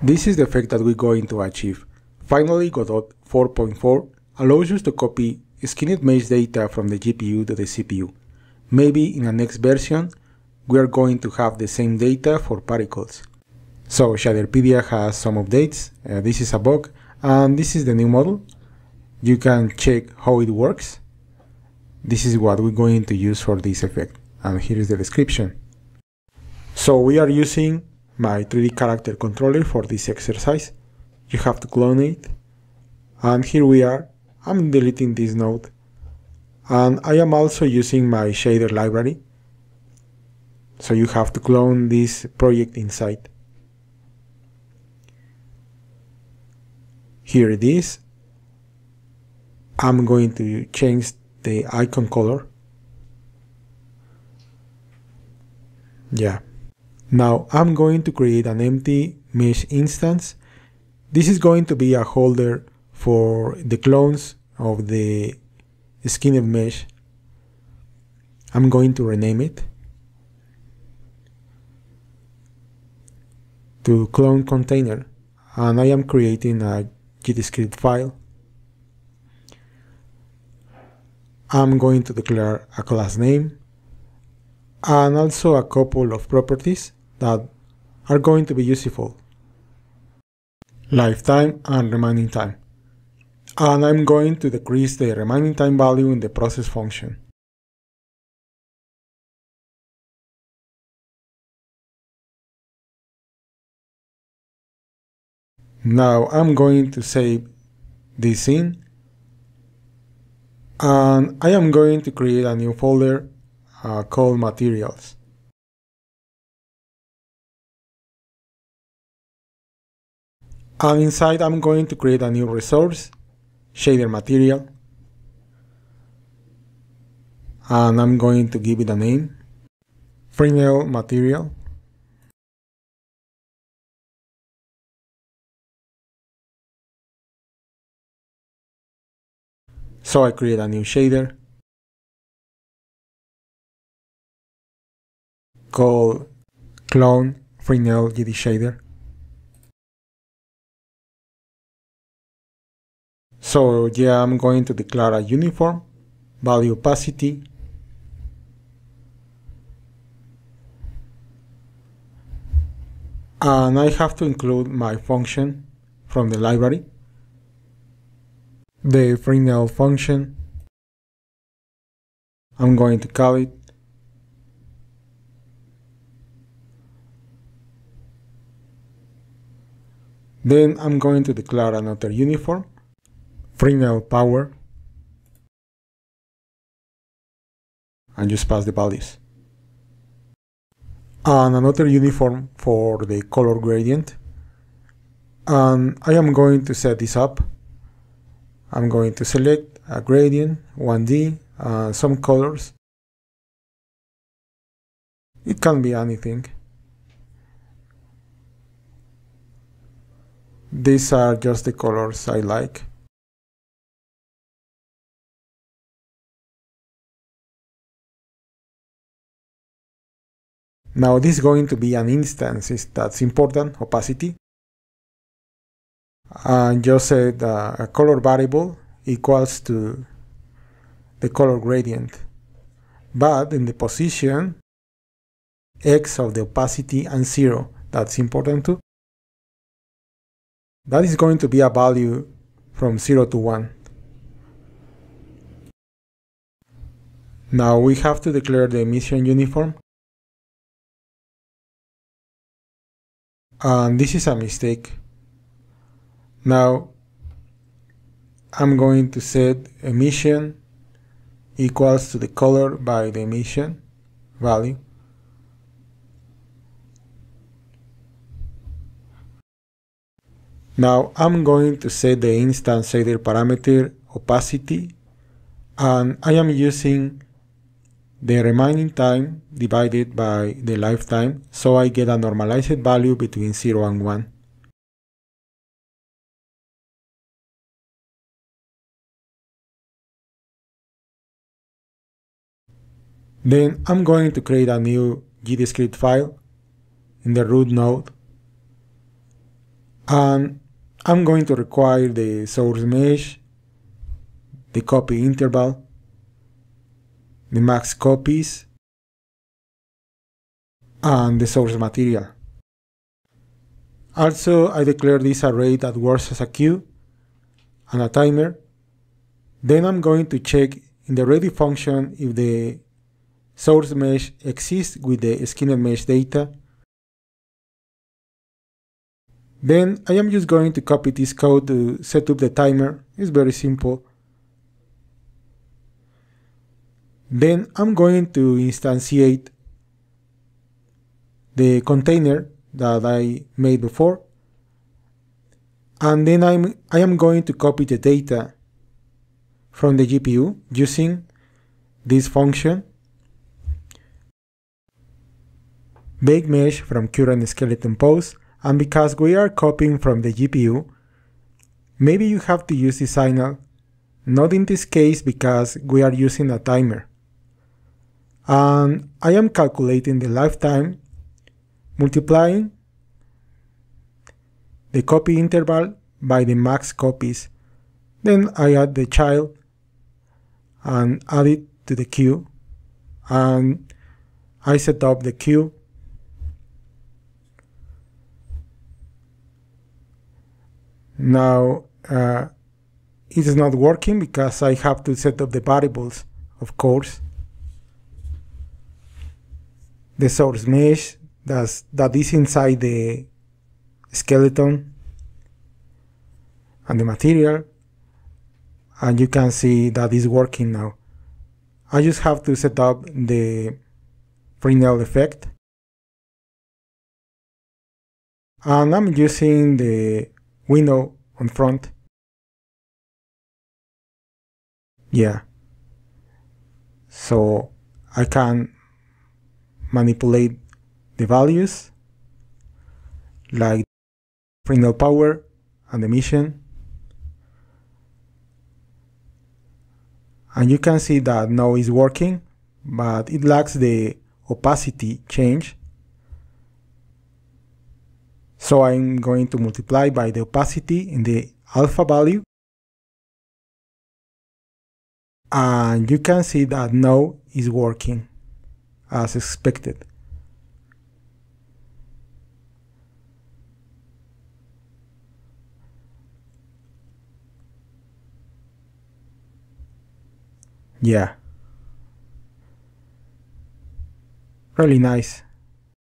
This is the effect that we're going to achieve. Finally, Godot 4.4 allows us to copy skinned mesh data from the GPU to the CPU. Maybe in the next version, we are going to have the same data for particles. So Shaderpedia has some updates. Uh, this is a bug, and this is the new model. You can check how it works. This is what we're going to use for this effect, and here is the description. So we are using my 3D character controller for this exercise. You have to clone it, and here we are. I'm deleting this node, and I am also using my shader library. So you have to clone this project inside. Here it is. I'm going to change the icon color. Yeah. Now I'm going to create an empty mesh instance. This is going to be a holder for the clones of the skinned mesh. I'm going to rename it to clone container and I am creating a GDScript file. I'm going to declare a class name and also a couple of properties that are going to be useful. Lifetime and remaining time. And I'm going to decrease the remaining time value in the process function. Now I'm going to save this in and I am going to create a new folder uh, called materials. And inside I'm going to create a new resource, shader material. And I'm going to give it a name, Fresnel material. So I create a new shader called clone Fresnel GD shader. So yeah, I'm going to declare a uniform value opacity and I have to include my function from the library the Fresnel function. I'm going to call it Then I'm going to declare another uniform, Fresnel power, and just pass the values. And another uniform for the color gradient. And I am going to set this up I'm going to select a gradient, 1D, uh, some colors. It can be anything. These are just the colors I like. Now this is going to be an instance, that's important, opacity and just uh, a color variable equals to the color gradient. But in the position, x of the opacity and 0, that's important too. That is going to be a value from 0 to 1. Now we have to declare the emission uniform. And this is a mistake now I'm going to set emission equals to the color by the emission value. Now I'm going to set the instance shader parameter opacity and I am using the remaining time divided by the lifetime so I get a normalized value between 0 and 1. Then I'm going to create a new GDScript file in the root node. And I'm going to require the source mesh, the copy interval, the max copies, and the source material. Also, I declare this array that works as a queue and a timer. Then I'm going to check in the ready function if the source mesh exists with the skinned mesh data. Then I am just going to copy this code to set up the timer. It's very simple. Then I'm going to instantiate the container that I made before. And then I'm, I am going to copy the data from the GPU using this function. Bake mesh from current skeleton pose and because we are copying from the GPU maybe you have to use the signal. Not in this case because we are using a timer and I am calculating the lifetime multiplying the copy interval by the max copies. Then I add the child and add it to the queue. And I set up the queue. Now uh, it is not working because I have to set up the variables of course the source mesh that's, that is inside the skeleton and the material and you can see that is working now. I just have to set up the Fresnel effect and I'm using the window on front. Yeah. So I can manipulate the values like Fresnel power and emission. And you can see that now it's working, but it lacks the opacity change. So I'm going to multiply by the opacity in the alpha value. And you can see that now is working as expected. Yeah. Really nice.